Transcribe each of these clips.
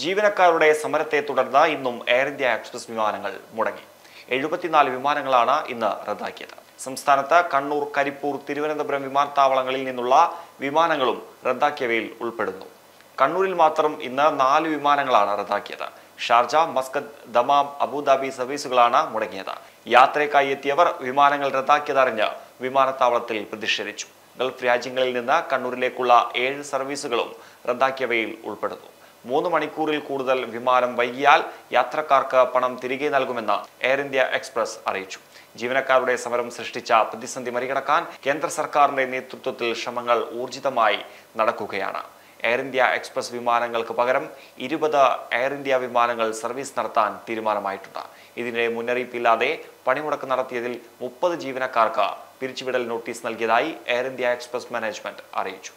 ജീവനക്കാരുടെ സമരത്തെ തുടർന്ന് ഇന്നും എയർ ഇന്ത്യ എക്സ്പ്രസ് വിമാനങ്ങൾ മുടങ്ങി. എഴുപത്തിനാല് വിമാനങ്ങളാണ് ഇന്ന് റദ്ദാക്കിയത്. സംസ്ഥാനത്ത് കണ്ണൂർ കരിപ്പൂർ തിരുവനന്തപുരം വിമാനത്താവളങ്ങളിൽ നിന്നുള്ള വിമാനങ്ങളും റദ്ദാക്കിയവയിൽ ഉൾപ്പെടുന്നു. കണ്ണൂരിൽ മാത്രം ഇന്ന് നാല് വിമാനങ്ങളാണ് റദ്ദാക്കിയത്. Sharjah Muscat Dammam Abu Dhabi സർവീസുകളാണ് മുടങ്ങിയത്. യാത്രയ്ക്കായി എത്തിയവർ വിമാനങ്ങൾ റദ്ദാക്കിയതറിഞ്ഞ് വിമാനത്താവളത്തിൽ പ്രതിഷേധിച്ചു. ഗൾഫ് രാജ്യങ്ങളിൽ നിന്ന് കണ്ണൂരിലേക്കുള്ള ഏഴ് സർവീസുകളും റദ്ദാക്കിയവയിൽ ഉൾപ്പെടുന്നു. മൂന്ന് മണിക്കൂറിൽ കൂടുതൽ വിമാനം വൈകിയാൽ യാത്രക്കാർക്ക് പണം തിരികെ നൽകുമെന്ന് എയർ ഇന്ത്യ എക്സ്പ്രസ് അറിയിച്ചു. ജീവനക്കാരുടെ സമരം സൃഷ്ടിച്ച പ്രതിസന്ധി മറികടക്കാൻ കേന്ദ്ര സർക്കാരിന്റെ നേതൃത്വത്തിൽ ശ്രമങ്ങൾ ഊർജിതമായി നടക്കുകയാണ്. എയർ ഇന്ത്യ എക്സ്പ്രസ് വിമാനങ്ങൾക്ക് പകരം ഇരുപത് എയർ ഇന്ത്യ വിമാനങ്ങൾ സർവീസ് നടത്താൻ തീരുമാനമായിട്ടുണ്ട്. ഇതിന്റെ മുന്നറിയിപ്പില്ലാതെ പണിമുടക്ക് നടത്തിയതിൽ മുപ്പത് ജീവനക്കാർക്ക് പിരിച്ചുവിടൽ നോട്ടീസ് നൽകിയതായി എയർ ഇന്ത്യ എക്സ്പ്രസ് മാനേജ്മെന്റ് അറിയിച്ചു.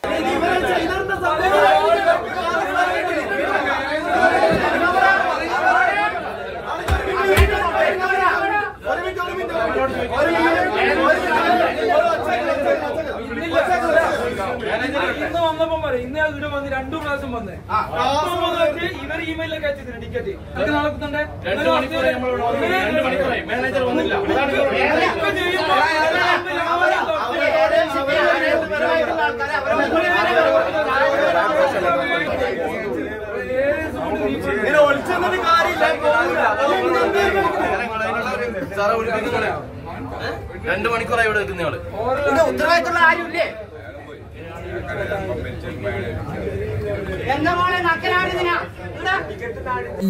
ഇന്ന് വന്നപ്പം പറയും ഇന്ന് ഞാൻ ഇവിടെ വന്ന് രണ്ടു പ്രാവശ്യം വന്ന് ഇവർ ഇമെയിലൊക്കെ അയച്ചിട്ടുണ്ട് ടിക്കറ്റ് അത് നടക്കുന്നുണ്ട്. മാനേജർ വന്നില്ല. അതാണ് ഇപ്പൊ ചെയ്യുമ്പോ സാറേ വിളിക്കുന്നേ രണ്ട് മണിക്കൂറായി ഇവിടെ നിൽക്കുന്നയാൾ ഉത്തരവാദിത്തമുള്ള ആരുമില്ലേ?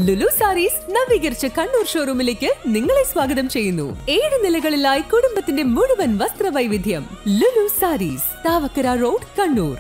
ലുലു സാരീസ് നവീകരിച്ച കണ്ണൂർ ഷോറൂമിലേക്ക് നിങ്ങളെ സ്വാഗതം ചെയ്യുന്നു. ഏഴ് നിലകളിലായി കുടുംബത്തിന്റെ മുഴുവൻ വസ്ത്രവൈവിധ്യം ലുലു സാരീസ് താവക്കര റോഡ് കണ്ണൂർ.